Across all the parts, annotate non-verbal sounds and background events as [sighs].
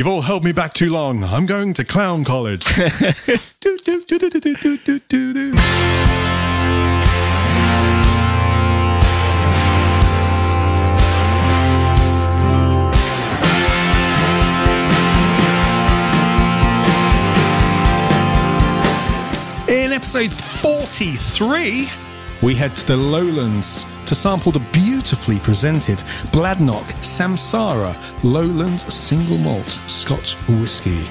You've all held me back too long. I'm going to clown college. [laughs] In episode 43, we head to the lowlands to sample the beautifully presented Bladnoch Samsara Lowland Single Malt Scotch Whisky.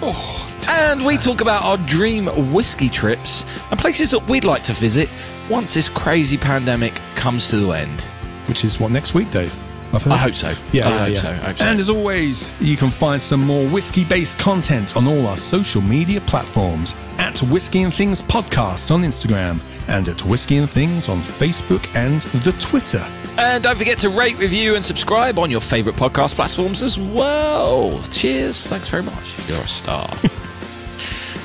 Oh, And we talk about our dream whiskey trips and places that we'd like to visit once this crazy pandemic comes to the end. which is what next week, Dave? I've heard. I hope so. Yeah, I yeah, hope yeah. so. I hope so. And as always, you can find some more whiskey based content on all our social media platforms at Whiskey and Things Podcast on Instagram and at Whiskey and Things on Facebook and the Twitter. And don't forget to rate, review, and subscribe on your favourite podcast platforms as well. Cheers. Thanks very much. You're a star. [laughs]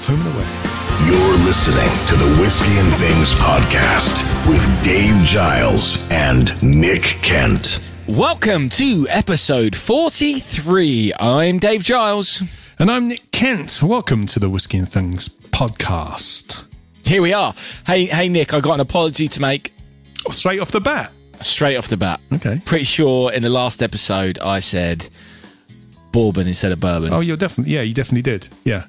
Home and away. You're listening to the Whiskey and Things podcast with Dave Giles and Nick Kent. Welcome to episode 43. I'm Dave Giles. And I'm Nick Kent. Welcome to the Whiskey and Things Podcast. Here we are. Hey, hey, Nick, I got an apology to make Oh, straight off the bat. straight off the bat. Okay. Pretty sure in the last episode I said bourbon instead of bourbon. Oh, you're definitely, yeah, you definitely did. Yeah.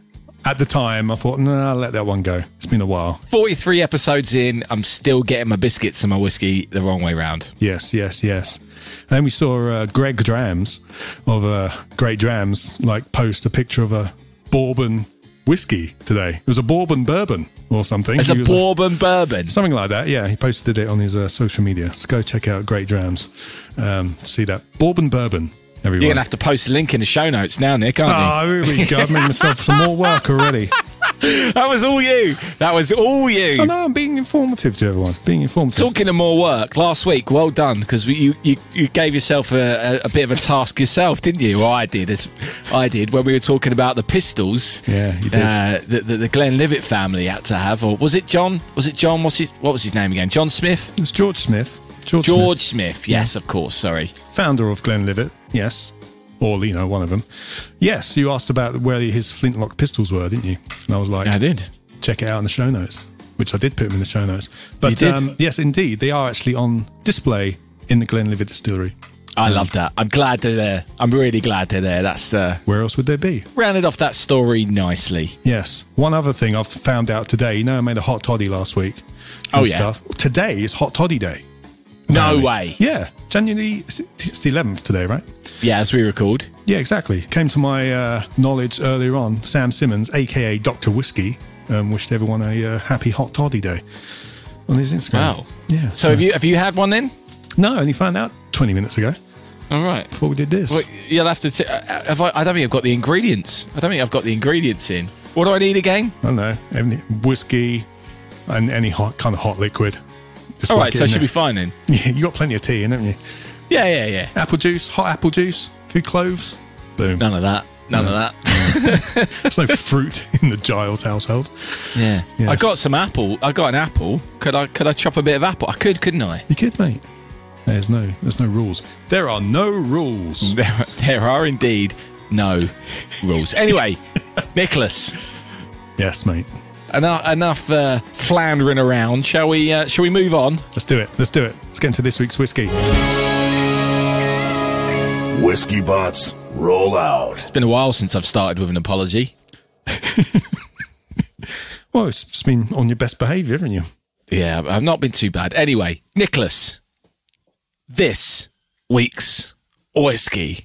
At the time, I thought, no, I'll let that one go. It's been a while. 43 episodes in, I'm still getting my biscuits and my whiskey the wrong way round. Yes, yes, yes. And then we saw uh, Greg Drams of uh, Great Drams like post a picture of a bourbon whiskey today. It was a bourbon bourbon or something. It's a bourbon bourbon. something like that. Yeah, he posted it on his uh, social media. So go check out Great Drams. Um, see that bourbon bourbon. Everyone. You're going to have to post a link in the show notes now, Nick, aren't Oh, here we go. I've made myself some more work already. [laughs] That was all you. That was all you. Oh, no, I'm being informative to everyone. Being informative. Talking of more work, last week, well done, because you, you, you gave yourself a, a, a bit of a task yourself, didn't you? Well, I did, as I did, when we were talking about the pistols. Yeah, you did. Uh, that the, the Glenlivet family had to have, or was it John? Was it John? What's his, what was his name again? John Smith? It's George Smith. George, George Smith, Smith, yes, of course, sorry. founder of Glenlivet. Yes. Or, you know, one of them. Yes, you asked about where his flintlock pistols were, didn't you? And I was like, I did. check it out in the show notes, which I did put them in the show notes. But? Um, yes, indeed, they are actually on display in the Glenlivet distillery. I love that. I'm glad they're there. I'm really glad they're there. That's uh, Where else would they be? rounded off that story nicely. Yes. One other thing I've found out today. You know, I made a hot toddy last week. Oh, yeah. Stuff. Today is hot toddy day. No way. Yeah. January, it's the 11th today, right? Yeah, as we record. Yeah, exactly. Came to my uh, knowledge earlier on. Sam Simmons, aka Doctor Whiskey, um, wished everyone a uh, happy hot toddy day on his Instagram. Wow. Yeah. So have you have you had one then? No, only found out 20 minutes ago All right. before we did this. Well, you'll have to. T- uh, have I, I don't think I've got the ingredients. I don't think I've got the ingredients in. What do I need again? I don't know. Any, whiskey and any hot kind of hot liquid. Just All right, so she'll be fine then. Yeah, [laughs] you got plenty of tea in, haven't you? Yeah, yeah, yeah. Apple juice, hot apple juice, few cloves. Boom. None of that. None of that. [laughs] There's no fruit [laughs] in the Giles household. Yeah. Yes. I got some apple. I got an apple. Could I? Could I chop a bit of apple? I could, couldn't I? You could, mate? There's no, there's no rules. There are no rules. There, there are indeed no rules. Anyway, Nicholas. Yes, mate. Enough, enough uh, floundering around. Shall we? Uh, shall we move on? Let's do it. Let's do it. Let's get into this week's whiskey. Whiskey bots, roll out. It's been a while since I've started with an apology. [laughs] Well, it's, it's been on your best behaviour, haven't you? Yeah, I've not been too bad. Anyway, Nicholas, this week's whiskey.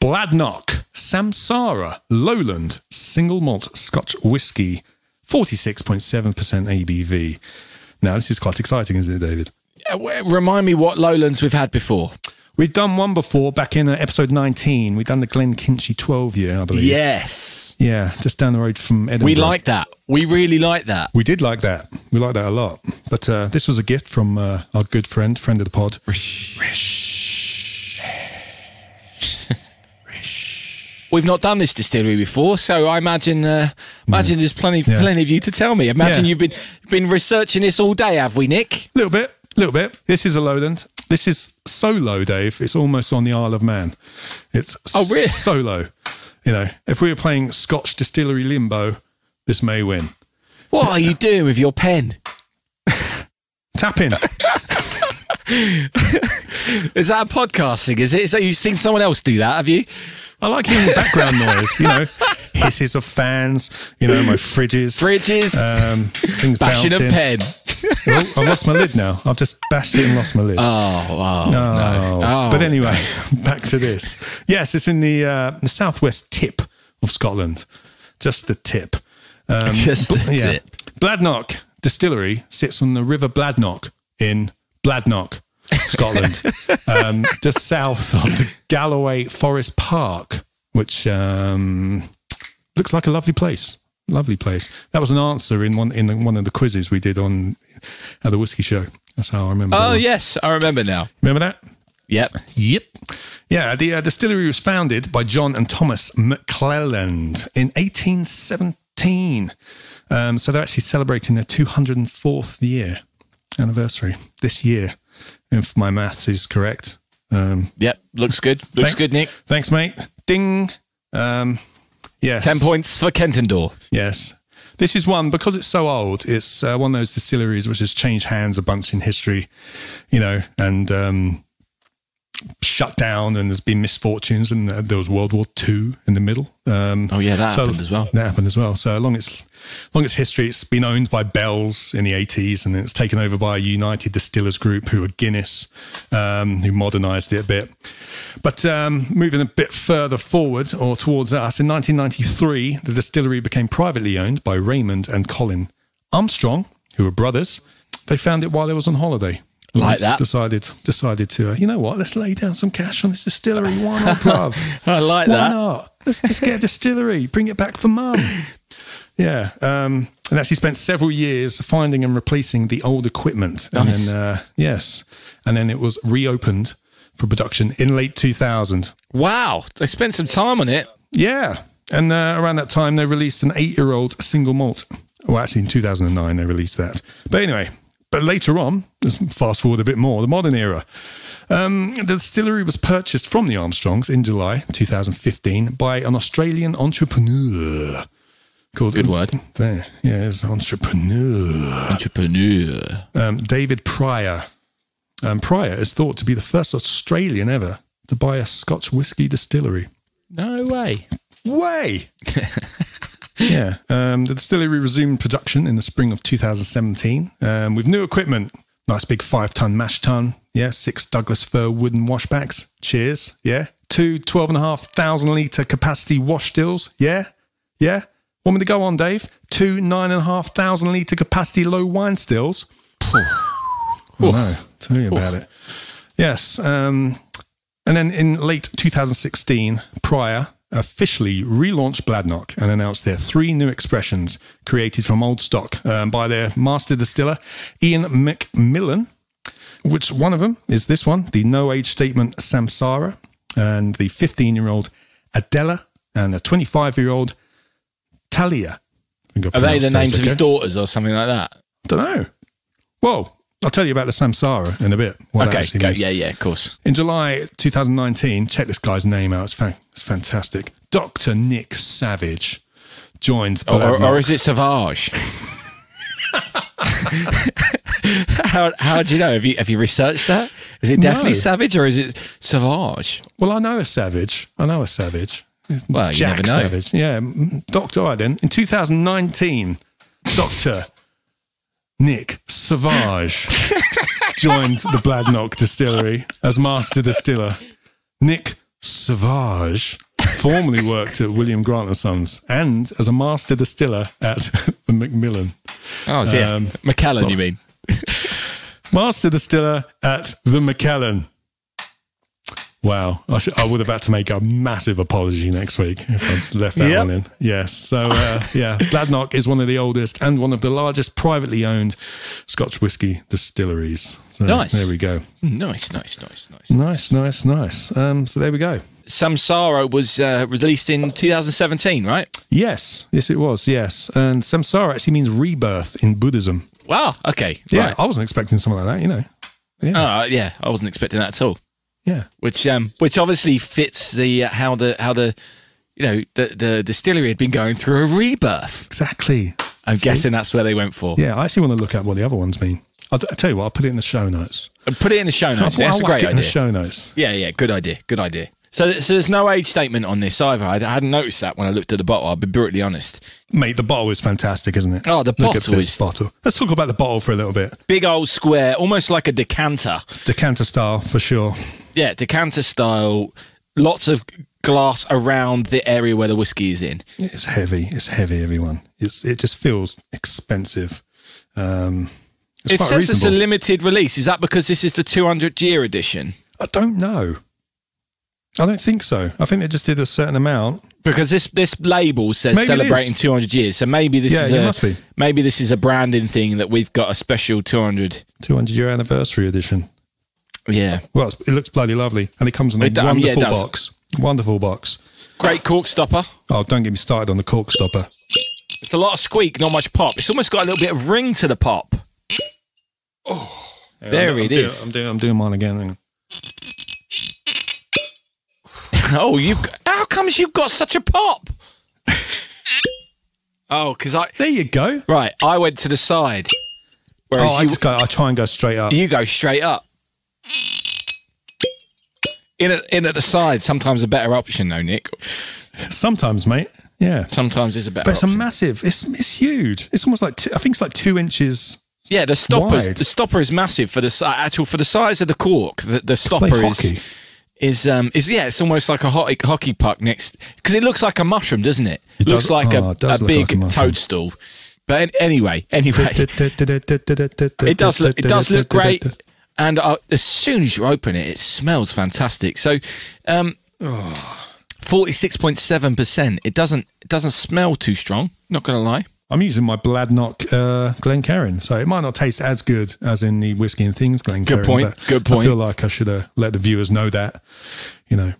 Bladnoch Samsara Lowland Single Malt Scotch Whisky, 46.7% ABV. Now, this is quite exciting, isn't it, David? W- Remind me what lowlands we've had before. We've done one before back in uh, episode 19. We've done the Glenkinchie 12 year, I believe. Yes. Yeah, just down the road from Edinburgh. We like that. We really like that. We did like that. We like that a lot. But uh, this was a gift from uh, our good friend, friend of the pod. We've not done this distillery before, so I imagine uh, imagine there's plenty Yeah. plenty of you to tell me. Imagine Yeah. you've been been researching this all day, have we, Nick? A little bit, a little bit. This is a lowland. This is so low, Dave. It's almost on the Isle of Man. It's Oh, really? [laughs] so low. You know, if we were playing Scotch Distillery Limbo, this may win. What are you doing with your pen? [laughs] Tapping. [laughs] Is that a podcasting? Is it? Is that you've seen someone else do that? Have you? I like hearing background [laughs] noise, you know, hisses of fans, you know, my fridges. Fridges, Um, things bashing a bouncing. pen. Oh, I've lost my lid now. I've just bashed it and lost my lid. Oh, wow. Oh. no. Oh, but anyway, [laughs] back to this. Yes, it's in the uh, the southwest tip of Scotland, just the tip. Um, [laughs] Just the tip. Bladnoch Distillery sits on the River Bladnoch in Bladnoch, Scotland, [laughs] um, just south of the Galloway Forest Park, which um, looks like a lovely place. Lovely place. That was an answer in one in the, one of the quizzes we did on at the Whiskey Show. That's how I remember. Oh, yes, I remember now. Remember that? Yep. Yep. Yeah, the uh, distillery was founded by John and Thomas McClelland in 1817. Um, so they're actually celebrating their 204th year anniversary this year, if my maths is correct. Um, Yep. Looks good. Looks thanks- good, Nick. Thanks, mate. Ding. Um, yes. 10 points for Kentendor. Yes. This is one because it's so old. It's uh, one of those distilleries which has changed hands a bunch in history, you know, and um, shut down. And there's been misfortunes, and there was World War Two in the middle. Um, Oh, yeah, that happened as well. That happened as well. So along its along its history, it's been owned by Bell's in the 80s, and it's taken over by a United Distillers Group, who are Guinness, um, who modernised it a bit. But um, moving a bit further forward or towards us, in 1993, the distillery became privately owned by Raymond and Colin Armstrong, who were brothers. They found it while they was on holiday. Like that. Decided decided to, uh, you know what? Let's lay down some cash on this distillery. Why not, [laughs] bruv? I like Why that. Why not? Let's just get a distillery, bring it back for mum. [laughs] Yeah, um, and actually spent several years finding and replacing the old equipment, and then uh, yes, and then it was reopened for production in late 2000. Wow. They spent some time on it. Yeah, and uh, around that time they released an eight-year-old single malt. Well, actually, in 2009 they released that. But anyway, but later on, let's fast forward a bit more, the modern era. Um, the distillery was purchased from the Armstrongs in July 2015 by an Australian entrepreneur called Good word. There, yeah, it's entrepreneur. Entrepreneur. Um, David Prior. Um, Prior is thought to be the first Australian ever to buy a Scotch whisky distillery. No way. Way. [laughs] yeah. Um, the distillery resumed production in the spring of 2017 um, with new equipment. Nice big five ton mash tun. Yeah. Six Douglas fir wooden washbacks. Cheers. Yeah. Two 12,500 litre capacity wash stills. Yeah. Yeah. Want me to go on, Dave? Two 9,500 litre capacity low wine stills. Oh, no. Tell me about it. Yes. Um, and then in late 2016, Prior officially relaunched Bladnoch and announced their three new expressions created from old stock um, by their master distiller, Ian McMillan, which one of them is this one, the no age statement Samsara, and the 15 year old Adela, and the 25 year old Talia. I think I Are they the names those of his daughters or something like that? I don't know. Well, I'll tell you about the Samsara in a bit. what okay. Go. Yeah, yeah, of course. In July 2019, check this guy's name out. It's, it's fantastic. Dr. Nick Savage joined. Or, or, or is it Savage? [laughs] how, how do you know? Have you have you researched that? Is it definitely No. Savage or is it Savage? well, I know a Savage. I know a Savage. Well, you Jack never know. Savage. Yeah, Dr. I then. In 2019, Dr. Nick Savage [laughs] joined the Bladnoch distillery as master distiller. Nick Savage formerly worked at William Grant and Sons and as a master distiller at [laughs] the Macmillan. Oh, dear. Um, Macallan, you mean? [laughs] Master distiller at the Macallan. Wow, I, sh- I would have had to make a massive apology next week if I'd left that Yep. one in. Yes, so uh, yeah, [laughs] Bladnoch is one of the oldest and one of the largest privately owned Scotch whisky distilleries. So Nice. there we go. Nice, nice, nice, nice. Nice, nice, nice. Um, so there we go. Samsara was uh, released in 2017, right? Yes, yes, it was. Yes, and samsara actually means rebirth in Buddhism. Wow. Okay. Yeah, Right. I wasn't expecting something like that. You know. Yeah, Oh, yeah. I wasn't expecting that at all. Yeah. Which, um, which obviously fits the uh, how the how the you know, the the distillery had been going through a rebirth. Exactly. I'm guessing that's where they went for. Yeah, I actually want to look at what the other ones mean. I'll, I'll tell you what, I'll put it in the show notes. Put it in the show notes. I'll, That's I'll a great it in the show notes. Yeah, yeah, good idea. Good idea. So, so there's no age statement on this either. I, I hadn't noticed that when I looked at the bottle. I'll be brutally honest. Mate, the bottle is fantastic, isn't it? Oh, the Look bottle is- bottle. Let's talk about the bottle for a little bit. Big old square, almost like a decanter. Decanter style for sure. Yeah, decanter style. Lots of glass around the area where the whiskey is in. It's heavy. It's heavy, everyone. It's, it just feels expensive. Um, it says it's a limited release. Is that because this is the 200 year edition? I don't know. I don't think so. I think they just did a certain amount. Because this this label says Maybe celebrating 200 years, so maybe this Yeah, is a, must be. maybe this is a branding thing that we've got a special 200. 200 year anniversary edition. Yeah, Well, it looks bloody lovely. And it comes in a It um, yeah, wonderful does. box. Wonderful box. great cork stopper. Oh, don't get me started on the cork stopper. It's a lot of squeak, not much pop. It's almost got a little bit of ring to the pop. Oh. There I'm it doing- is. I'm doing, I'm doing mine again. Hang [laughs] on. Oh, you! How comes you've got such a pop? [laughs] oh, because I There you go. right. I went to the side, Oh, I you just go. I try and go straight up. you go straight up. In at, in at the side, sometimes a better option though, Nick. Sometimes, mate. Yeah, Sometimes it's a better but it's a massive. It's it's huge. It's almost like two, I think it's like two inches. yeah, the stopper the stopper is massive for the actual for the size of the cork. The, the Play stopper hockey. is is um is yeah, it's almost like a hockey, hockey puck next because it looks like a mushroom, doesn't it? It looks does- like oh, a, a big like a toadstool. But anyway, anyway, [laughs] it does look it does look great. And uh, as soon as you open it, it smells fantastic. So, um, forty six point seven percent. It doesn't it doesn't smell too strong. Not gonna lie. I'm using my Bladnoch uh, Glencairn, so it might not taste as good as in the whiskey and things Glencairn. Good point, good I feel like I should have let the viewers know that. You know,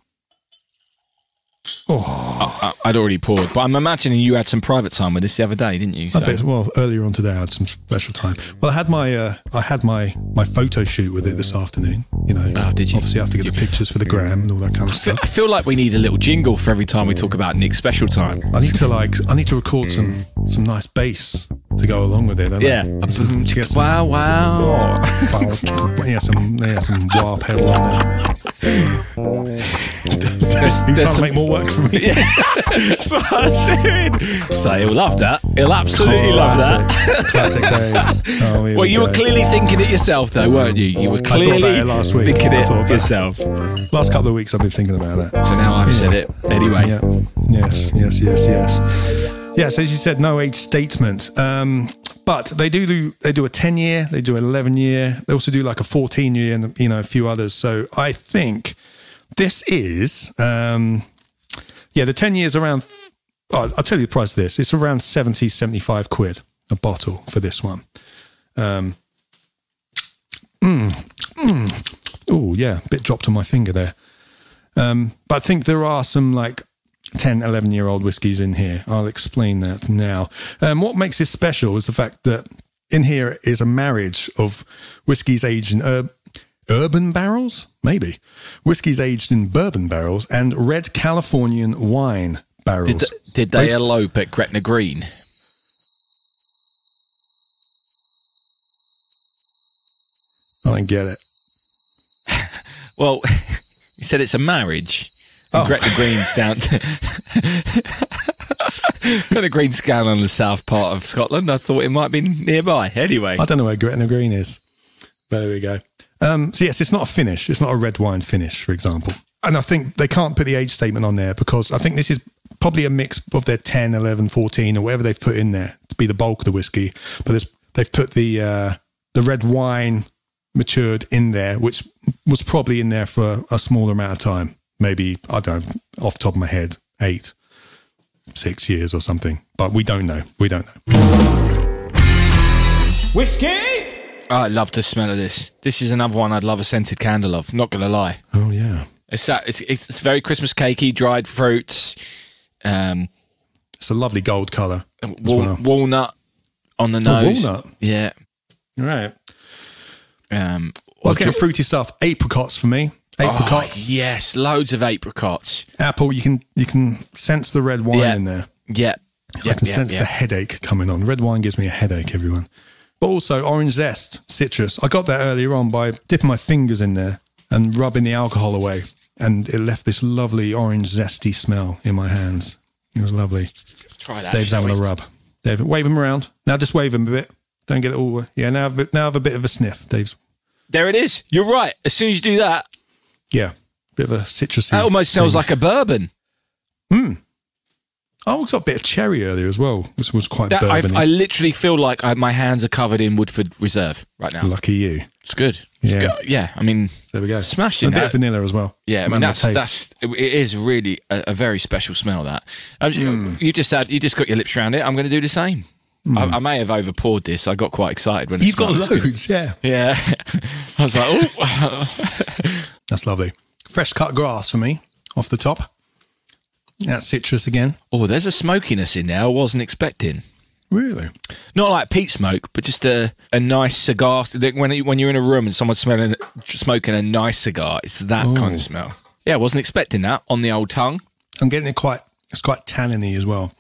I, I'd already poured, but I'm imagining you had some private time with this the other day, didn't you? I So- bet, well, earlier on today I had some special time. Well, I had my uh, I had my my photo shoot with it this afternoon. You know, Oh, did you? Obviously, I have to get the pictures for the gram and all that kind of I feel- stuff. I feel like we need a little jingle for every time we talk about Nick's special time. I need to like I need to record some some nice bass to go along with it. Yeah. Some, some, Wow, wow. yeah, some yeah, some wah pedal on there. [laughs] There's, You there's trying to make more work for me? Yeah. [laughs] that's what I was doing. So he'll love that. He'll absolutely love that. Classic, classic [laughs] Dave. Oh, Well, we you were clearly thinking it yourself, though, weren't you? You were clearly last week. thinking I thought about it yourself. Last couple of weeks, I've been thinking about that. So now I've said it. Anyway, Yeah. Yes. Yes. Yes. Yes. Yeah. So as you said, no age statement. Um, but they do do they do a ten year, they do an eleven year, they also do like a fourteen year, and you know a few others. So I think this is um, yeah the ten years around. Oh, I'll tell you the price of this. It's around 70, 75 quid a bottle for this one. Um, oh yeah, bit dropped on my finger there. Um, but I think there are some like 10, 11 year old whiskies in here. I'll explain that now. Um, what makes this special is the fact that in here is a marriage of whiskies aged in ur- urban barrels, maybe. Whiskies aged in bourbon barrels and red Californian wine barrels. did, th- did they Both- elope at Gretna Green? I don't get it. [laughs] Well, [laughs] you said it's a marriage. Oh. Gretna Green's down. [laughs] Gretna Green's down on the south part of Scotland. I thought it might be nearby. Anyway, I don't know where Gretna Green is. But there we go. Um, so yes, it's not a finish. It's not a red wine finish, for example. And I think they can't put the age statement on there because I think this is probably a mix of their 10, 11, 14 or whatever they've put in there to be the bulk of the whiskey. But they've put the uh, the red wine matured in there, which was probably in there for a smaller amount of time. Maybe, I don't know, off top of my head, eight, six years or something. But we don't know. We don't know. I love the smell of this. This is another one I'd love a scented candle of. Not gonna lie. Oh, yeah. It's that. It's, it's very Christmas cakey, dried fruits, um, It's a lovely gold colour. wal- well. walnut on the Oh, nose. walnut. Yeah. Right. Um, Well, was getting fruity stuff. Apricots for me. Apricots, Oh, yes, loads of apricots. apple. You can you can sense the red wine Yeah. in there. Yeah. I can sense the headache coming on. Red wine gives me a headache, everyone. But also orange zest, citrus. I got that earlier on by dipping my fingers in there and rubbing the alcohol away, and it left this lovely orange zesty smell in my hands. It was lovely. Try that. Dave's having we? a rub. Dave, wave him around. Now just wave him a bit. Don't get it all. Yeah, now have, a- now have a bit of a sniff, Dave's. There it is. You're right. As soon as you do that, Yeah, bit of a citrusy. that almost smells thing. like a bourbon. Hmm. I also got a bit of cherry earlier as well, which was quite That I, bourbony. I literally feel like I, my hands are covered in Woodford Reserve right now. Lucky you. It's good. Yeah. It's good. Yeah. I mean, There we go. Smashing A bit of vanilla as well. yeah. I mean, that's that's it is really a, a very special smell. That Um, Hmm. you just had you just got your lips around it. I'm going to do the same. I, I may have over poured this. I got quite excited when You've got this good. loads, yeah. Yeah. [laughs] I was like, oh. [laughs] That's lovely. Fresh cut grass for me off the top. That's citrus again. oh, there's a smokiness in there I wasn't expecting. Really? Not like peat smoke, but just a, a nice cigar. When you- when you're in a room and someone's smelling smoking a nice cigar, it's that kind of smell. Yeah, I wasn't expecting that on the old tongue. I'm getting it quite, it's quite tanniny as well.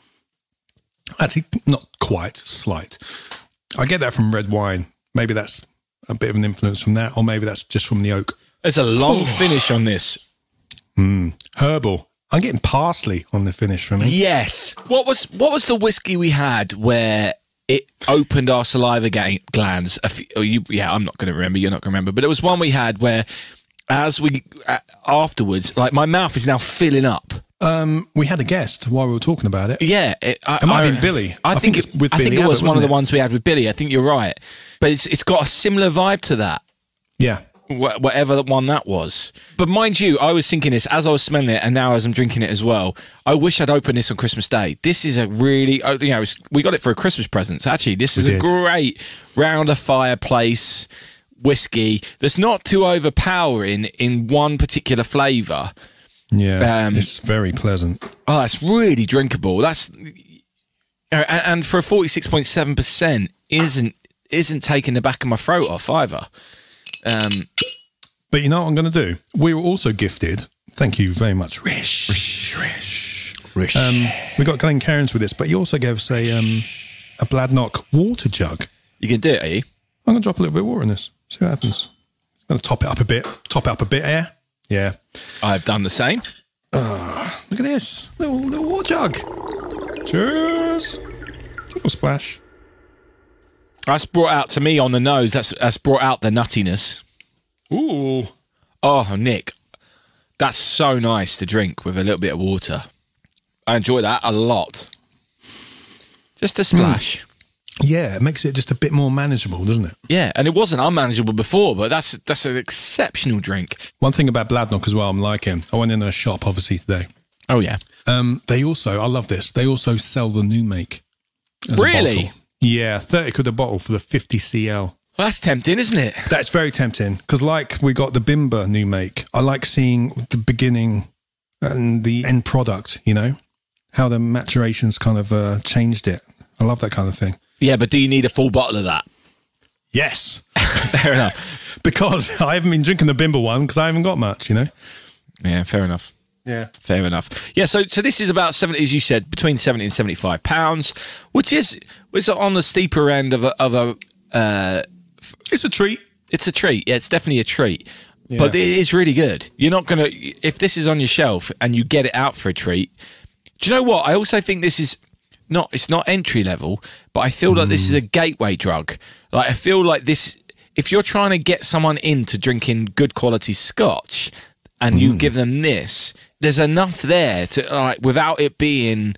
Actually, not quite, slight. I get that from red wine. Maybe that's a bit of an influence from that, or maybe that's just from the oak. There's a long finish on this. Hmm. Herbal. I'm getting parsley on the finish for me. Yes. What was what was the whiskey we had where it opened our saliva glands? A few, oh, you, yeah, I'm not going to remember. You're not going to remember. But it was one we had where, as we uh, afterwards, like my mouth is now filling up. Um, we had a guest while we were talking about it. Yeah, it, I, It might I, have been Billy. I, I think, think it, it's with I think it was Abbott, one of the ones we had with Billy. I think you're right, but it's it's got a similar vibe to that. Yeah. Wh- Whatever the one that was, but mind you, I was thinking this as I was smelling it, and now as I'm drinking it as well. I wish I'd opened this on Christmas Day. This is a really, oh, you know, we got it for a Christmas present. So actually, this is a great round a fireplace whiskey that's not too overpowering in one particular flavour. Yeah. Um, it's very pleasant. Oh, that's really drinkable. That's uh, and, and for a forty six point seven percent isn't isn't taking the back of my throat off either. Um, But you know what I'm going to do? We were also gifted. Thank you very much, Rish. Rish. Rish. Um, we got Glencairns with this, but he also gave us a um, a Bladnoch water jug. you can do it, are you? I'm going to drop a little bit of water in this. See what happens. I'm going to top it up a bit. Top it up a bit, yeah? Yeah. I've done the same. Look at this. Little, little water jug. Cheers. Little splash. That's brought out to me on the nose. That's that's brought out the nuttiness. Ooh. Oh, Nick, that's so nice to drink with a little bit of water. I enjoy that a lot. Just a splash. Yeah, it makes it just a bit more manageable, doesn't it? Yeah, and it wasn't unmanageable before, but that's that's an exceptional drink. One thing about Bladnoch as well, I'm liking. I went in a shop, obviously, today. Oh yeah. Um, they also, I love this. They also sell the new make. Really? Bottle. Yeah, thirty quid a bottle for the fifty cl. Well, that's tempting, isn't it? That's very tempting because, like, we got the Bimber new make. I like seeing the beginning and the end product. You know how the maturations kind of uh, changed it. I love that kind of thing. Yeah, but do you need a full bottle of that? Yes, [laughs] Fair enough. [laughs] because I haven't been drinking the Bimber one because I haven't got much. You know. Yeah, fair enough. Yeah. Fair enough. Yeah, so so this is about seventy, as you said, between seventy and seventy-five pounds, which is which is on the steeper end of a, of a. Uh, It's a treat. it's a treat. Yeah, it's definitely a treat. But it is really good. You're not gonna if this is on your shelf and you get it out for a treat. Do you know what? I also think this is not it's not entry level, but I feel like this is a gateway drug. Like I feel like this if you're trying to get someone into drinking good quality scotch and you mm. give them this, there's enough there to like without it being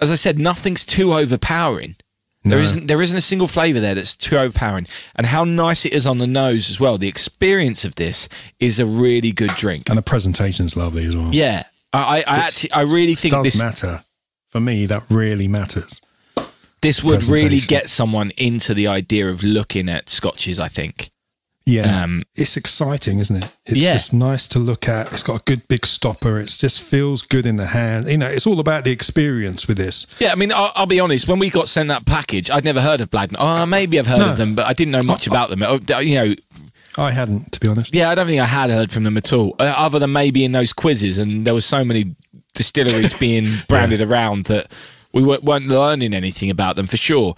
as I said, nothing's too overpowering. There isn't there isn't a single flavour there that's too overpowering. And how nice it is on the nose as well. The experience of this is a really good drink. And the presentation's lovely as well. Yeah. I, I, I actually I really think does this matter. For me, that really matters. this would really get someone into the idea of looking at scotches, I think. Yeah. Um, it's exciting, isn't it? It's Yeah. just nice to look at. It's got a good big stopper. It just feels good in the hand. You know, it's all about the experience with this. Yeah, I mean, I'll, I'll be honest. When we got sent that package, I'd never heard of Bladden. Oh, maybe I've heard No. of them, but I didn't know much about them. Oh, You know, I hadn't, to be honest. Yeah, I don't think I had heard from them at all, uh, other than maybe in those quizzes, and there was so many distilleries being [laughs] branded around that we weren't learning anything about them for sure.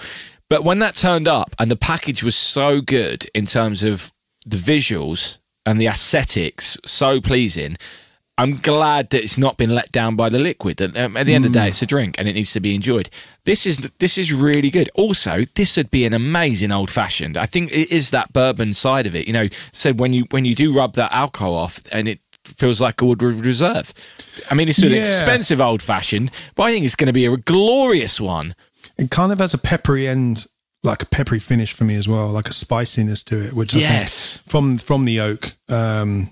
But when that turned up and the package was so good in terms of the visuals and the aesthetics, so pleasing. I'm glad that it's not been let down by the liquid. That, um, at the end of the day, it's a drink and it needs to be enjoyed. This is this is really good. Also, this would be an amazing old fashioned. I think it is that bourbon side of it. You know, so when you when you do rub that alcohol off and it feels like a Woodford Reserve. I mean, it's an Yeah. expensive old fashioned, but I think it's going to be a glorious one. It kind of has a peppery end, like a peppery finish for me as well, like a spiciness to it, which I Yes. think from from the oak, um,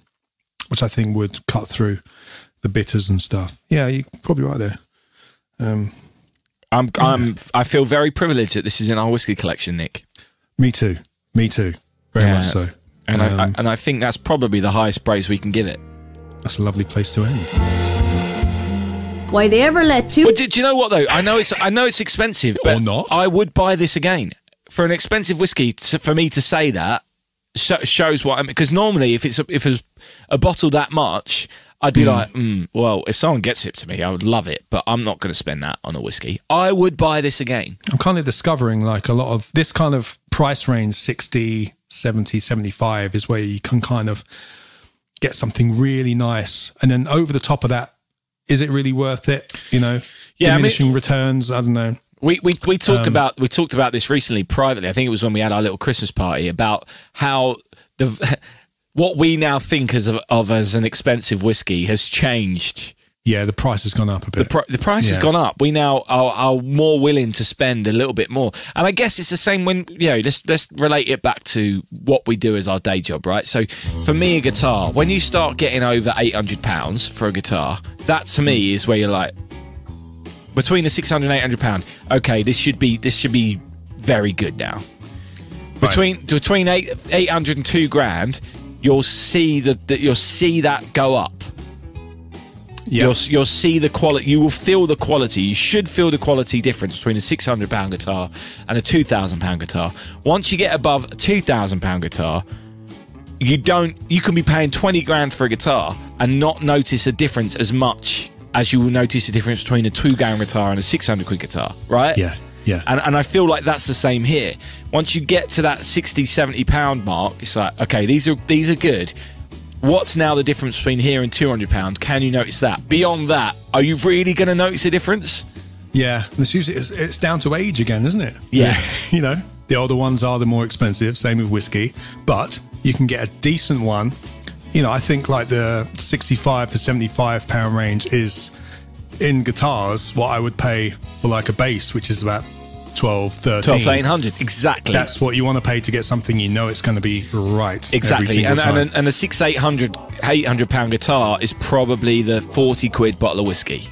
which I think would cut through the bitters and stuff. Yeah, you're probably right there. Um, I'm I'm I feel very privileged that this is in our whiskey collection, Nick. me too. Me too. Very Yeah. much so. And I, I Um, and I think that's probably the highest praise we can give it. That's a lovely place to end. Why they ever let two But do, do you know what though? I know it's I know it's expensive, [laughs] but Or not. I would buy this again for an expensive whiskey. To, for me to say that sho shows what I mean. Because normally, if it's a, if it's a bottle that much, I'd be like, mm, well, if someone gets it to me, I would love it. But I'm not going to spend that on a whiskey. I would buy this again. I'm kind of discovering like a lot of this kind of price range 60, 70, 75 is where you can kind of get something really nice. And then over the top of that, is it really worth it? You know, Yeah, I mean- diminishing returns. I don't know. We we, we talked Um, about we talked about this recently privately. I think it was when we had our little Christmas party about how the [laughs] what we now think as of, of as an expensive whiskey has changed. Yeah, the price has gone up a The, bit. pr- the price has gone up. We now are, are more willing to spend a little bit more, and I guess it's the same when you know. Let's let's relate it back to what we do as our day job, right? So, for me, a guitar. When you start getting over eight hundred pounds for a guitar, that to me is where you're like, between the 600 and 800 pound okay this should be this should be very good now between between eight, 800 and 2 grand you'll see that that you'll see that go up yeah. you'll you'll see the quality you will feel the quality you should feel the quality difference between a 600 pound guitar and a 2000 pound guitar once you get above a 2000 pound guitar you don't you can be paying 20 grand for a guitar and not notice a difference as much as you will notice the difference between a 2 grand guitar and a 600 quid guitar right Yeah, yeah. and, and I feel like that's the same here. Once you get to that 60, 70 pound mark, it's like, okay, these are these are good. What's now the difference between here and 200 pounds? Can you notice that? Beyond that, are you really going to notice a difference? Yeah, it's usually it's, it's down to age again, isn't it? Yeah. [laughs] you know, the older ones are the more expensive. Same with whiskey, but you can get a decent one. You know, I think like the sixty-five to seventy-five pound range is in guitars what I would pay for like a bass, which is about 12, 13. 12 to 800, exactly. That's what you want to pay to get something you know it's going to be right. Exactly, and, and and the six eight hundred eight hundred pound guitar is probably the forty quid bottle of whiskey.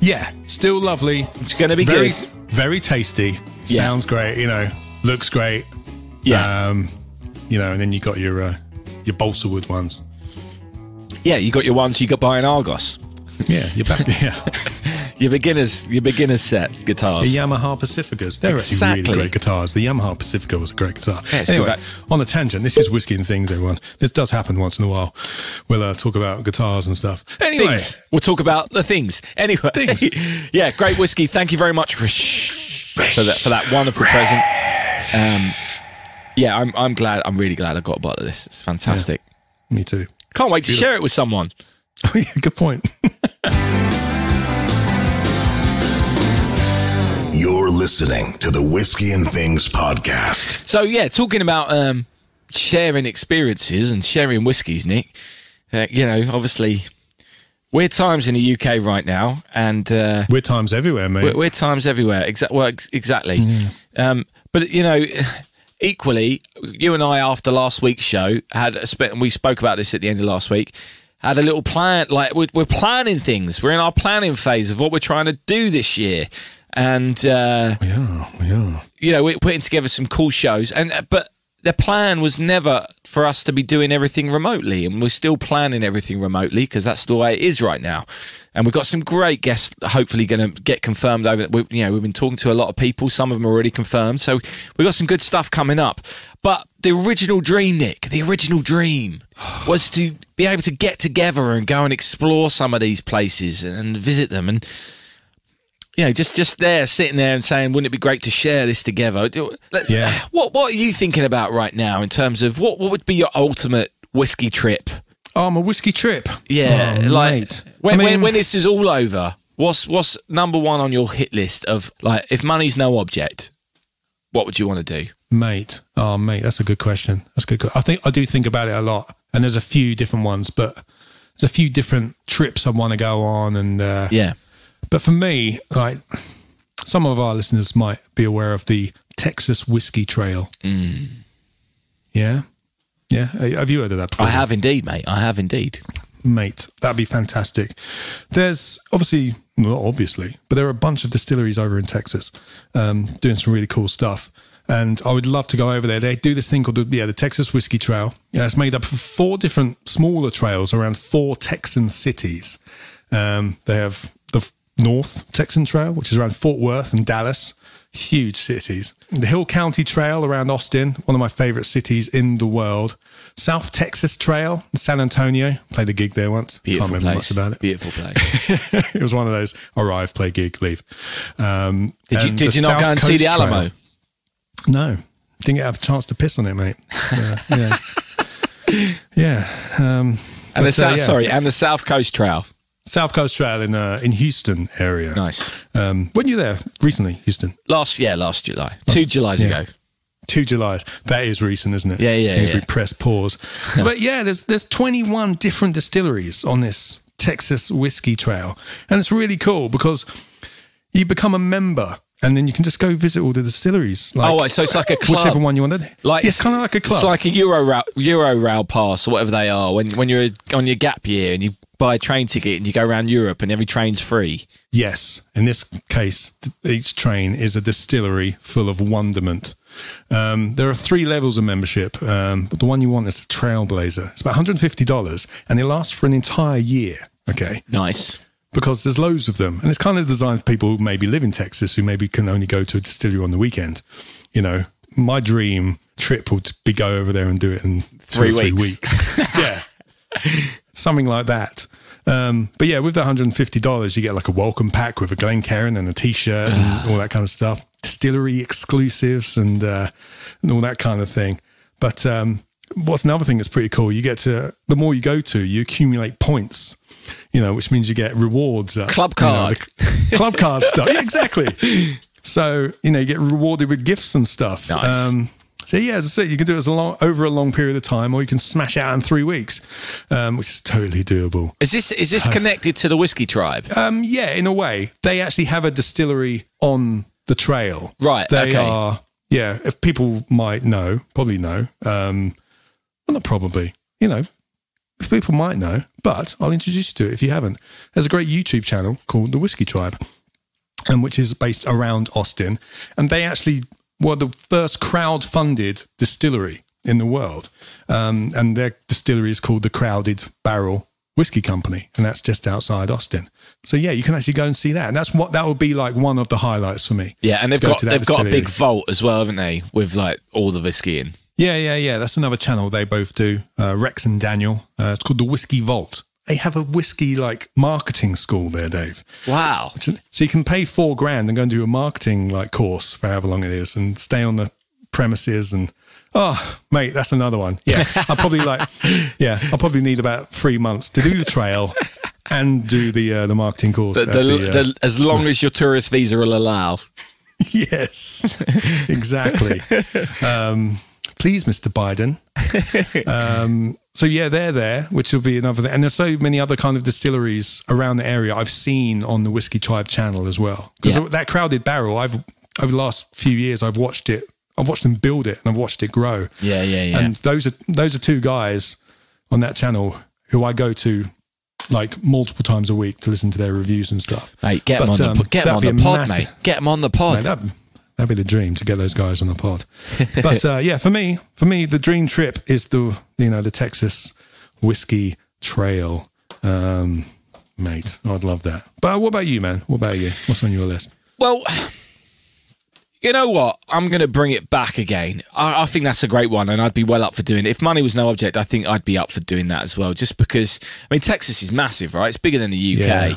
yeah, still lovely. It's going to be very, good. very tasty. Yeah. Sounds great. You know, looks great. Yeah, Um, you know, and then you got your uh, your balsa wood ones. yeah. You got your ones you got buying Argos. Yeah, you're back. [laughs] Yeah, Your beginners, your beginners set guitars. the. Yamaha Pacificas. They're actually Exactly. really great guitars. The Yamaha Pacifica was a great guitar. Yeah, anyway, on a tangent, this is whiskey and things, everyone. This does happen once in a while. We'll uh, talk about guitars and stuff. Anyway, things. We'll talk about the things. Anyway, Things. [laughs] yeah, great whiskey. Thank you very much for that for that wonderful present. Um, yeah, I'm I'm glad. I'm really glad I got a bottle of this. It's fantastic. me too. Can't wait to share it with someone. Oh [laughs] yeah, good point. [laughs] You're listening to the Whiskey and Things podcast. So yeah, talking about um, sharing experiences and sharing whiskies, Nick. Uh, you know, obviously, weird times in the UK right now, and. Uh, Weird times everywhere, mate. We're, we're times everywhere. Exa- well, ex- exactly. Um, but you know, equally, you and I after last week's show had a spe- and we spoke about this at the end of last week. Had a little plan, like we're, we're planning things. We're in our planning phase of what we're trying to do this year, and uh, we are, we are. you know we're putting together some cool shows. And uh, but the plan was never for us to be doing everything remotely, and we're still planning everything remotely because that's the way it is right now. And we've got some great guests, hopefully going to get confirmed over. We, you know, we've been talking to a lot of people. Some of them are already confirmed, so we've got some good stuff coming up. But the original dream, Nick, the original dream was to be able to get together and go and explore some of these places and visit them and you know, just just there, sitting there and saying, "Wouldn't it be great to share this together?" Yeah. What What are you thinking about right now in terms of what What would be your ultimate whiskey trip? Oh, my whiskey trip. Yeah, Oh, like mate. when, I when mean- when this is all over, what's what's number one on your hit list of like if money's no object, what would you want to do? Mate, oh mate, that's a good question. That's a good. I think I do think about it a lot, and there's a few different ones, but there's a few different trips I want to go on, and uh, Yeah, But for me, like some of our listeners might be aware of the Texas Whiskey Trail. Yeah, yeah. Uh, Have you heard of that? Before? I have indeed, mate. I have indeed. mate. That'd be fantastic. There's obviously, not obviously, but there are a bunch of distilleries over in Texas um, doing some really cool stuff. And I would love to go over there. They do this thing called the, yeah, the Texas Whiskey Trail. Yeah, it's made up of four different smaller trails around four Texan cities. Um, they have North Texan Trail, which is around Fort Worth and Dallas, huge cities. The Hill Country Trail around Austin, one of my favorite cities in the world. South Texas Trail in San Antonio, played a gig there once. Beautiful Can't remember place. much about it. Beautiful place. [laughs] it was one of those arrive, play gig, leave. Um, Did you Did you not South go and see the Alamo? Trail- No, didn't get have a chance to piss on it, mate. So, [laughs] yeah, yeah. Um, And the but, uh, South, yeah. sorry, and the South Coast Trail. South Coast Trail in uh, in Houston area. Nice. Um, when you there recently, Houston, Last yeah, last July, two Julys yeah. ago. two Julys. That is recent, isn't it? Yeah, yeah, Kingsbury yeah. Press pause. [laughs] So, but yeah, there's there's 21 different distilleries on this Texas whiskey trail, and it's really cool because you become a member. And then you can just go visit all the distilleries. Like, Oh, so it's like a club. whichever one you wanted. Like Yeah, it's kind of like a club. It's like a Euro rail, Euro rail pass or whatever they are. When when you're on your gap year and you buy a train ticket and you go around Europe and every train's free. Yes, in this case, each train is a distillery full of wonderment. Um, there are three levels of membership, um, but the one you want is the Trailblazer. It's about $150 and it lasts for an entire year. Okay. Nice. Because there's loads of them. And it's kind of designed for people who maybe live in Texas who maybe can only go to a distillery on the weekend. You know, my dream trip would be go over there and do it in Three three weeks. weeks. [laughs] yeah. Something like that. Um, but yeah, with the $150, you get like a welcome pack with a Glencairn and a t shirt and [sighs] all that kind of stuff, distillery exclusives and, uh, and all that kind of thing. But um, what's another thing that's pretty cool? You get to, the more you go to, you accumulate points, you know, which means you get rewards. uh, Club you know, card. [laughs] club card stuff. Yeah, exactly. [laughs] So, you know, you get rewarded with gifts and stuff. Nice. Um, so yeah, as I said, you can do it as a long, over a long period of time, or you can smash out in three weeks, um, which is totally doable. Is this is this connected to the whiskey tribe? Um, yeah, in a way, they actually have a distillery on the trail. Right, They okay. are. Yeah, if people might know, probably know. Um, well, not probably. You know, people might know, but I'll introduce you to it if you haven't. There's a great YouTube channel called The Whiskey Tribe, and which is based around Austin, and they actually were the first crowd-funded distillery in the world, um, and their distillery is called the Crowded Barrel Whiskey Company, and that's just outside Austin. So yeah, you can actually go and see that, and that's what that would be like one of the highlights for me. Yeah, and they've go got they've got a big vault as well, haven't they? With like all the whiskey in. Yeah, yeah, yeah. That's another channel they both do. Uh, Rex and Daniel. Uh, it's called the Whiskey Vault. They have a whiskey like marketing school there, Dave. Wow. So you can pay four grand and go and do a marketing like course for however long it is, and stay on the premises and. Oh, mate, that's another one. Yeah, I'll probably like, [laughs] yeah, I'll probably need about three months to do the trail and do the uh, the marketing course. The, the, the, uh, the, as long as your tourist visa will allow. [laughs] Yes, exactly. [laughs] um, please, Mr. Biden. Um, so yeah, they're there, which will be another. Thing. And there's so many other kind of distilleries around the area I've seen on the Whiskey Tribe channel as well. Because Yeah. that crowded barrel, I've over the last few years, I've watched it. I've watched them build it and I've watched it grow. Yeah, yeah, yeah. And those are those are two guys on that channel who I go to like multiple times a week to listen to their reviews and stuff. Mate, get them on the um, po- get 'em that'd on the pod, massive- mate. Get them on the pod. Mate, That'd be the dream to get those guys on the pod. [laughs] But uh, yeah, for me, for me, the dream trip is the you know the Texas whiskey trail, um, mate. I'd love that. But what about you, man? What about you? What's on your list? Well, you know what? I'm going to bring it back again. I, I, think that's a great one, and I'd be well up for doing it. If money was no object, I think I'd be up for doing that as well. Just because, I mean, Texas is massive, right? It's bigger than the UK. Yeah.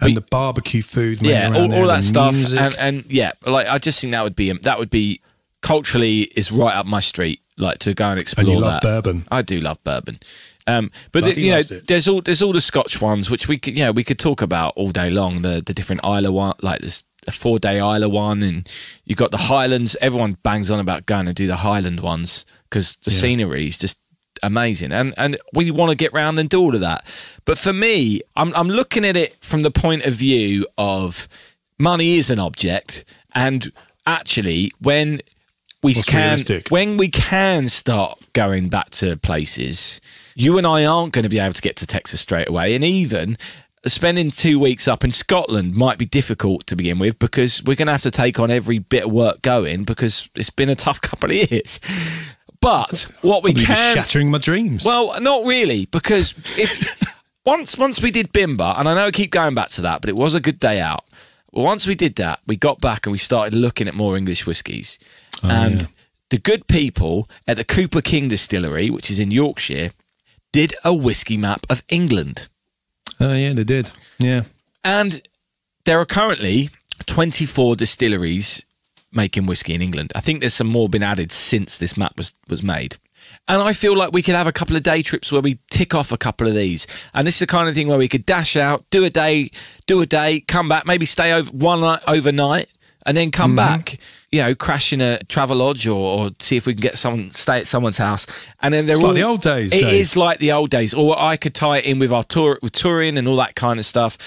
And the barbecue food, yeah, all, all that stuff, and, and yeah, like I just think that would be that would be culturally is right up my street. Like to go and explore. And you love that. bourbon. I do love bourbon. Um, but the, you know, it. there's all there's all the Scotch ones which we could yeah we could talk about all day long. The the different Islay one, like this a four day Islay one, and you've got the Highlands. Everyone bangs on about going and do the Highland ones because the yeah. scenery is just amazing, and and we want to get round and do all of that. But for me, I'm I'm looking at it from the point of view of money is an object, and actually when we What's can realistic? when we can start going back to places you and I aren't going to be able to get to Texas straight away and even spending two weeks up in Scotland might be difficult to begin with because we're going to have to take on every bit of work going because it's been a tough [laughs] couple of years. But what we can shattering my dreams. Well, not really because if [laughs] once once we did Bimber, and I know I keep going back to that, but it was a good day out. Well, once we did that, we got back and we started looking at more English whiskies, oh, and. Yeah. The good people at the Cooper King Distillery, which is in Yorkshire, did a whiskey map of England. Oh, yeah, they did. Yeah. And there are currently 24 distilleries making whiskey in England. I think there's some more been added since this map was, was made. And I feel like we could have a couple of day trips where we tick off a couple of these. And this is the kind of thing where we could dash out, do a day, do a day, come back, maybe stay over one night overnight, and then come mm-hmm. back you know, crash in a travel lodge or, or, see if we can get someone stay at someone's house. And then they're it's all like the old days. It Dave. is like the old days. Or I could tie it in with our tour with touring and all that kind of stuff.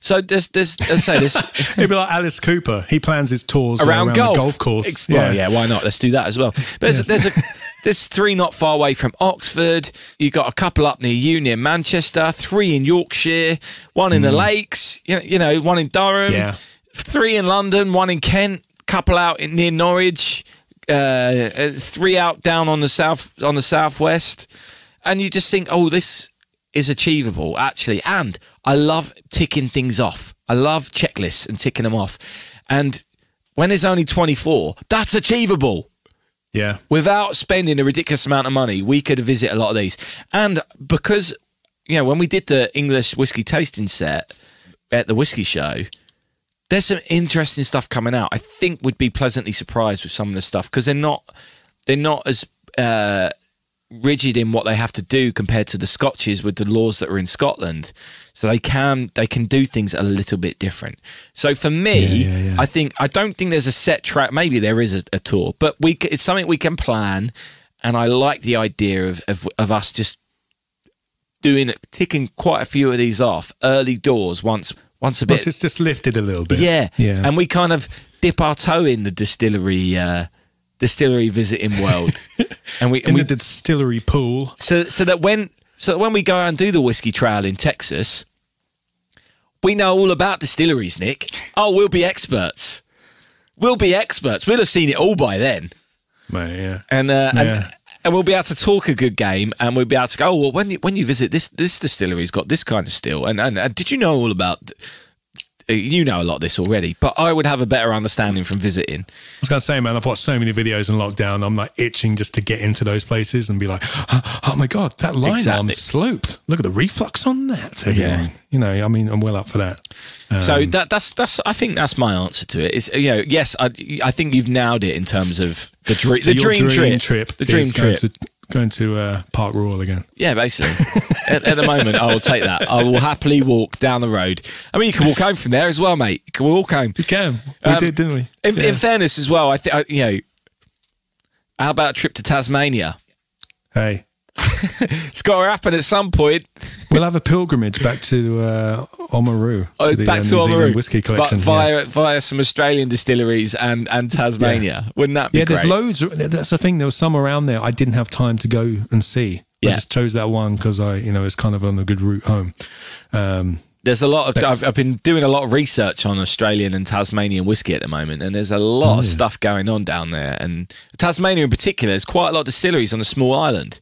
So there's, there's, let's say this. [laughs] It'd be like Alice Cooper. He plans his tours around, around golf. the golf course. Ex- yeah. Well, yeah, why not? Let's do that as well. There's, yes. there's a. [laughs] There's three not far away from Oxford. You've got a couple up near you, near Manchester. Three in Yorkshire. One in mm. the Lakes. You know, you know, one in Durham. Yeah. Three in London. One in Kent couple out in, near Norwich, uh, uh, three out down on the south on the southwest, and you just think, oh, this is achievable actually. And I love ticking things off. I love checklists and ticking them off. And when there's only 24, that's achievable. Yeah. Without spending a ridiculous amount of money, we could visit a lot of these. And because, you know, when we did the English whiskey tasting set at the whiskey show, there's some interesting stuff coming out. I think we'd be pleasantly surprised with some of the stuff because they're not they're not as uh, rigid in what they have to do compared to the Scotches with the laws that are in Scotland. So they can they can do things a little bit different. So for me, yeah, yeah, yeah. I think I don't think there's a set track. Maybe there is a, a tour, but we it's something we can plan. And I like the idea of, of, of us just doing ticking quite a few of these off early doors once once a bit. it's just lifted a little bit. Yeah, yeah. And we kind of dip our toe in the distillery, uh, distillery visiting world, [laughs] and we in we, the distillery pool. So, so that when so that when we go and do the whiskey trail in Texas, we know all about distilleries, Nick. Oh, we'll be experts. We'll be experts. We'll have seen it all by then. Mate, yeah. And, uh, yeah. and and we'll be able to talk a good game, and we'll be able to go. Oh, well, when you when you visit this this distillery's got this kind of still, and and, and did you know all about? Uh, you know a lot of this already, but I would have a better understanding from visiting. I was going to say, man, I've watched so many videos in lockdown. I'm like itching just to get into those places and be like, oh, my God, that line exactly. arm sloped. Look at the reflux on that. Everyone. Yeah. You know, I mean, I'm well up for that. Um, so that that's that's I think that's my answer to it. Is you know, yes, I I think you've nailed it in terms of the, dream so the dream, dream trip, trip. The dream trip. Going to uh, Park Royal again. Yeah, basically. [laughs] at, at, the moment, I will take that. I will happily walk down the road. I mean, you can walk home from there as well, mate. You can walk home. You can. We um, did, didn't we? In, yeah. in, fairness, as well, I think you know. How about a trip to Tasmania? Hey, [laughs] it's got to happen at some point. We'll have a pilgrimage back to uh, Oamaru. Oh, to the, back uh, to New Oamaru. whiskey collection. via, yeah. via some Australian distilleries and, and Tasmania. Yeah. Wouldn't that be Yeah, great? there's loads. That's the thing. There was some around there I didn't have time to go and see. Yeah. I just chose that one because I, you know, it's kind of on a good route home. Um, There's a lot of. I've, I've been doing a lot of research on Australian and Tasmanian whiskey at the moment, and there's a lot Oh, of yeah. stuff going on down there. And Tasmania in particular, there's quite a lot of distilleries on a small island,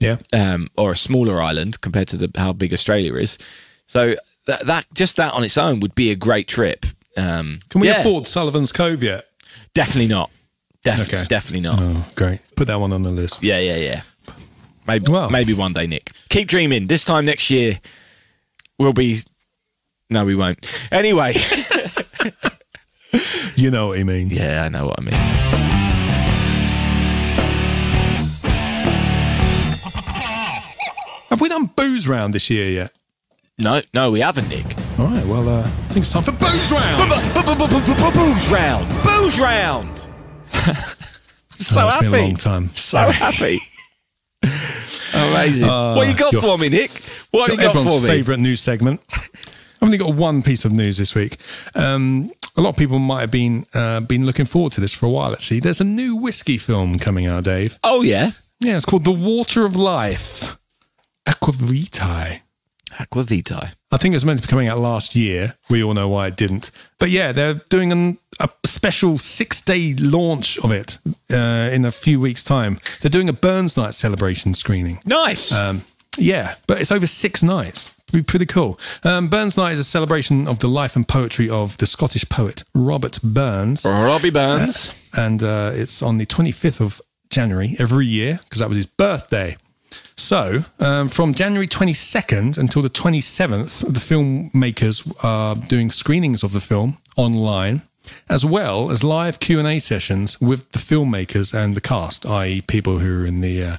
Yeah. um, or a smaller island compared to the, how big Australia is. So that, that just that on its own would be a great trip. Um, Can we yeah, afford Sullivan's Cove yet? Definitely not. Def- Okay. Definitely not. Oh, great. Put that one on the list. Yeah, yeah, yeah. Maybe, Well. maybe one day, Nick. Keep dreaming. This time next year, we'll be. No, we won't. Anyway. [laughs] You know what he means. yeah, I know what I mean. Have we done booze round this year yet? No, no, we haven't, Nick. All right. Well, uh, I think it's time for booze round. Booze round. Booze round. [laughs] so Oh, it's happy. been a long time. So [laughs] happy. Amazing. what you got your- for me, Nick? What have you got for me? favourite news segment. I've only got one piece of news this week. Um, a lot of people might have been uh, been looking forward to this for a while. Actually, there's a new whiskey film coming out, Dave. Oh yeah, Yeah, it's called The Water of Life, Aquavitae. Aquavitae. I think it was meant to be coming out last year. We all know why it didn't. But yeah, they're doing an, a special six day launch of it uh, in a few weeks' time. They're doing a Burns Night celebration screening. Nice. Um, yeah, but it's over six nights. It'd be pretty cool. Um, Burns Night is a celebration of the life and poetry of the Scottish poet Robert Burns. Robbie Burns. And uh, it's on the 25th of January every year because that was his birthday. So, um, from January 22nd until the 27th, the filmmakers are doing screenings of the film online, as well as live Q&A sessions with the filmmakers and the cast, i.e. people who are in the, uh,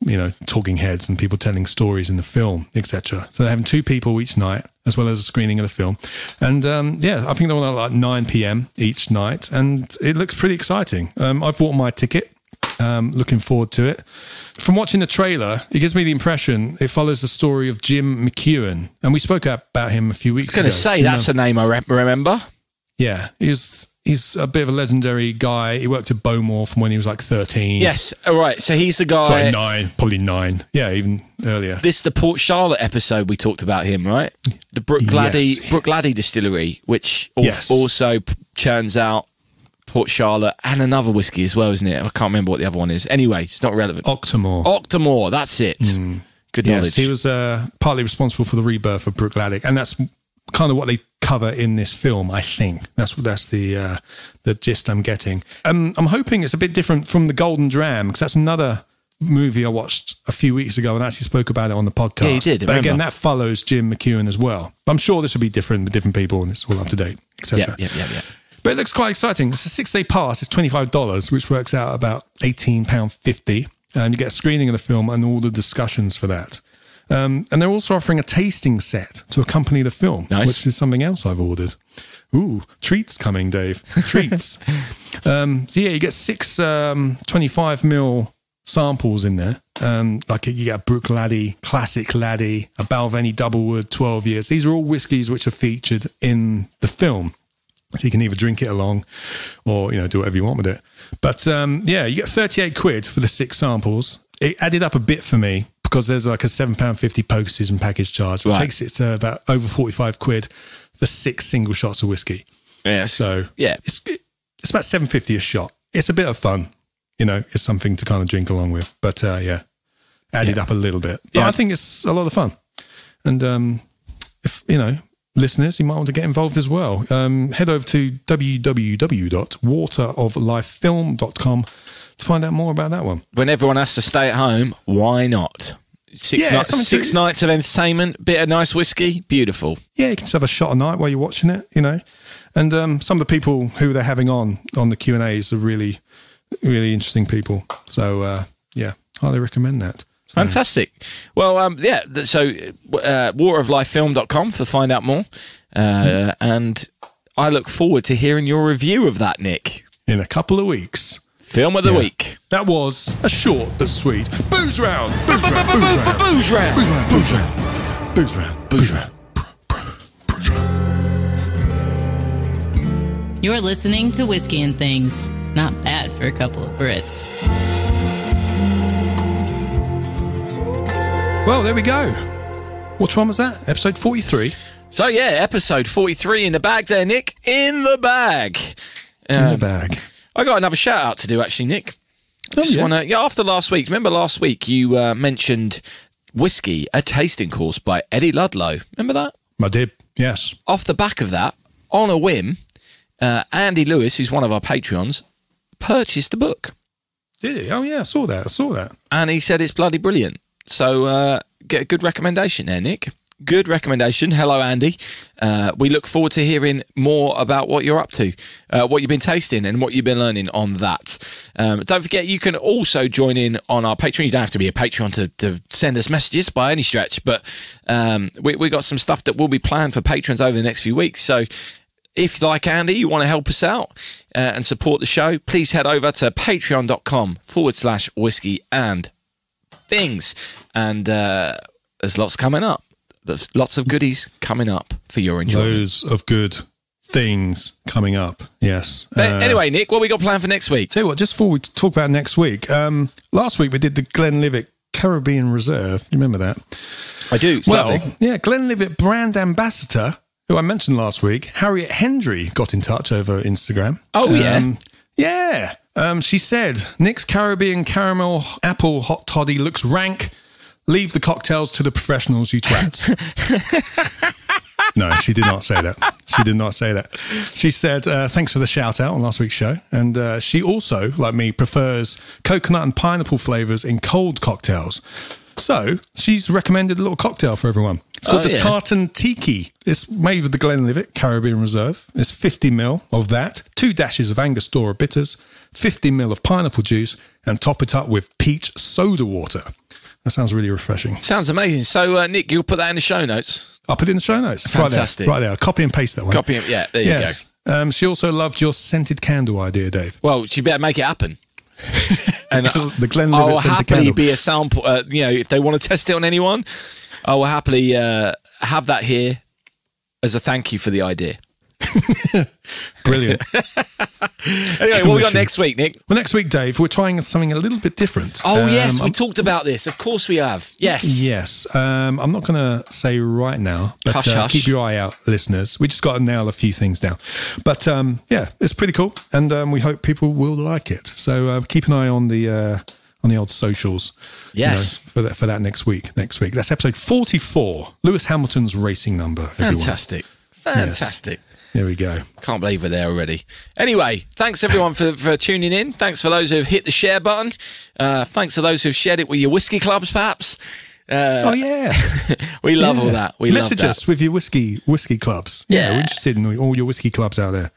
you know, talking heads and people telling stories in the film, etc. So they're having two people each night, as well as a screening of the film. And um, yeah, I think they're on at like 9 p.m. each night, and it looks pretty exciting. Um, I've bought my ticket. Um, looking forward to it. From watching the trailer, it gives me the impression it follows the story of Jim McEwan, and we spoke about him a few weeks I ago. was going to say that's a name I re- remember. yeah, he's he's a bit of a legendary guy. He worked at Bowmore from when he was like thirteen. Yes. All right. So he's the guy. sorry, nine, probably nine. Yeah, even earlier. This the Port Charlotte episode we talked about him, right? The Bruichladdich Yes. Bruichladdich distillery, which Yes. also churns out Port Charlotte and another whiskey as well, isn't it? I can't remember what the other one is. Anyway, it's not relevant. Octomore. Octomore, that's it. Good knowledge. Mm. Yes, he was uh, partly responsible for the rebirth of Bruichladdich, and that's kind of what they cover in this film. I think that's that's the uh, the gist I'm getting. Um, I'm hoping it's a bit different from the Golden Dram because that's another movie I watched a few weeks ago and actually spoke about it on the podcast. Yeah, you did, I But again, that follows Jim McEwan as well. I'm sure this will be different with different people and it's all up to date, yeah, etc. yeah, yeah, yeah. But it looks quite exciting. It's a six day pass. It's twenty five dollars, which works out about eighteen pound fifty, and you get a screening of the film and all the discussions for that. Um, and they're also offering a tasting set to accompany the film, Nice. which is something else I've ordered. Ooh, treats coming, Dave. Treats. [laughs] um, so yeah, you get six um, 25 mil samples in there. Um, like you get a Bruichladdich, Classic Laddie, a Balvenie Doublewood, 12 years. These are all whiskies which are featured in the film. So you can either drink it along or, you know, do whatever you want with it. But um, yeah, you get 38 quid for the six samples. It added up a bit for me because there's like a £7.50 postage and package charge, which Right. takes it to about over 45 quid for six single shots of whiskey. Yeah, So yeah, it's, it's about 750 a shot. It's a bit of fun. You know, it's something to kind of drink along with. But uh, yeah, added up a little bit. But Yeah. I think it's a lot of fun. And um, if, you know, listeners, you might want to get involved as well. Um, head over to www.wateroflifefilm.com to find out more about that one. when everyone has to stay at home, why not? Six, Yeah, nights, something to- six nights of entertainment, bit of nice whiskey, beautiful. Yeah, you can just have a shot a night while you're watching it, you know. And um, some of the people who they're having on on the Q and A's are really, really interesting people. So uh, yeah, highly recommend that. So, Fantastic. Well, um, yeah, th- so uh, wateroflifefilm.com to find out more. Uh, and I look forward to hearing your review of that, Nick. in a couple of weeks. Film of the Yeah. week. That was a short but sweet booze round. Booze round. Booze round. Booze round. Booze round. Booze round. Booze round. Booze round. You're listening to Whiskey and Things. Not bad for a couple of Brits. Well, there we go. Which one was that? Episode 43? So yeah, episode forty-three in the bag there, Nick. In the bag. In the Um, bag. I got another shout out to do actually, Nick. Just yeah? wanna, yeah, after last week, remember last week you uh, mentioned whiskey, a tasting course by Eddie Ludlow. Remember that? I did. Yes. Off the back of that, on a whim, uh, Andy Lewis, who's one of our Patreons, purchased the book. Did he? Oh yeah, I saw that. I saw that. and he said it's bloody brilliant. So uh, get a good recommendation there, Nick. Good recommendation. Hello, Andy. Uh, we look forward to hearing more about what you're up to, uh, what you've been tasting, and what you've been learning on that. Um, don't forget, you can also join in on our Patreon. You don't have to be a Patreon to, to send us messages by any stretch, but um, we, we got some stuff that will be planned for patrons over the next few weeks. So if, you like Andy, you want to help us out uh, and support the show, please head over to patreon.com forward slash whiskey and things. And uh, there's lots coming up. There's lots of goodies coming up for your enjoyment. Loads of good things coming up. Yes. Uh, anyway, Nick, what we got planned for next week? Tell you what, just before we talk about next week, um, last week we did the Glenlivet Caribbean Reserve. You remember that? I do. well, yeah, Glenlivet brand ambassador, who I mentioned last week, Harriet Hendry, got in touch over Instagram. Oh. Um, yeah. Um, she said, Nick's Caribbean caramel apple hot toddy looks rank. Leave the cocktails to the professionals, you twats. [laughs] no, she did not say that. She did not say that. She said, uh, thanks for the shout out on last week's show. And uh, she also, like me, prefers coconut and pineapple flavors in cold cocktails. So she's recommended a little cocktail for everyone. It's called Oh, the yeah. Tartan Tiki. It's made with the Glenlivet Caribbean Reserve. It's 50 mil of that, two dashes of Angostura bitters, 50 mil of pineapple juice, and top it up with peach soda water. That sounds really refreshing. Sounds amazing. So, uh, Nick, you'll put that in the show notes. I'll put it in the show notes. Fantastic. Right there. Right there. Copy and paste that one. Copy it. Yeah, there you yes. Um, she also loved your scented candle idea, Dave. Well, she better make it happen. [laughs] and The Glenlivet I will happily be a sample. Uh, you know, if they want to test it on anyone, I will happily uh, have that here as a thank you for the idea. [laughs] Brilliant. [laughs] Anyway, what we got next week, Nick? well, next week, Dave, we're trying something a little bit different. Oh Um, yes, we I'm- talked about this. Of course we have. Yes. Yes. Um, I'm not going to say right now, but Hush, uh, hush. keep your eye out, listeners. We just got to nail a few things down. But um, yeah, it's pretty cool, and um, we hope people will like it. So uh, keep an eye on the uh, on the old socials. you Yes. know, for that for that next week. Next week. That's episode 44. Lewis Hamilton's racing number. Everyone. Fantastic. Fantastic. There we go. Can't believe we're there already. Anyway, thanks everyone for, for tuning in. Thanks for those who've hit the share button. Uh, thanks to those who've shared it with your whiskey clubs, perhaps. Uh, oh yeah. [laughs] we love all that. We message love that. us with your whiskey whiskey clubs. Yeah. we're interested in all your whiskey clubs out there.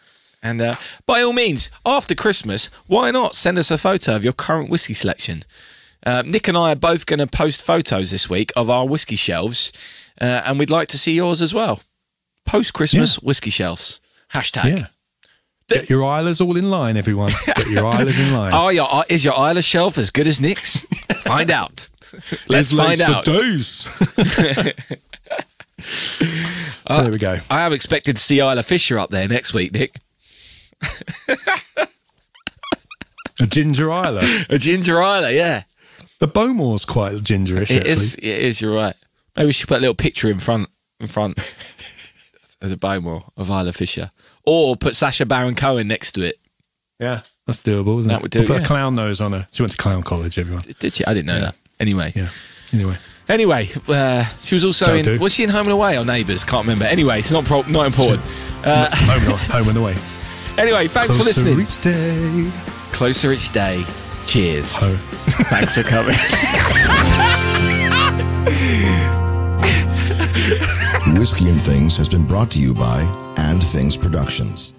And uh, by all means, after Christmas, why not send us a photo of your current whiskey selection? Uh, Nick and I are both going to post photos this week of our whiskey shelves, uh, and we'd like to see yours as well. Post Christmas whiskey shelves. Hashtag. Yeah. Get your Islers all in line, everyone. [laughs] Get your Islers in line. Are your, uh, is your Islay shelf as good as Nick's? [laughs] find out. Let's There's find out. for days. [laughs] so there we go. I am expected to see Isla Fisher up there next week, Nick. A ginger Isla. A ginger Isla, yeah. The Bowmore's quite gingerish. It actually. is. It is. You're right. Maybe we should put a little picture in front, in front, as a Bowmore of Isla Fisher, or put Sacha Baron Cohen next to it. Yeah, that's doable, isn't That it? would do, We'll put yeah. a clown nose on her. She went to clown college. Everyone. Did she? I didn't know that. Anyway. Yeah. Anyway, Anyway, uh, she was also That'll in. do. Was she in Home and Away or Neighbours? Can't remember. Anyway, it's not pro- not important. [laughs] Uh, home, and- home and away. [laughs] anyway, thanks for Closer listening. each day. Closer each day. Cheers. Oh. Thanks for coming. [laughs] Whiskey and Things has been brought to you by And Things Productions.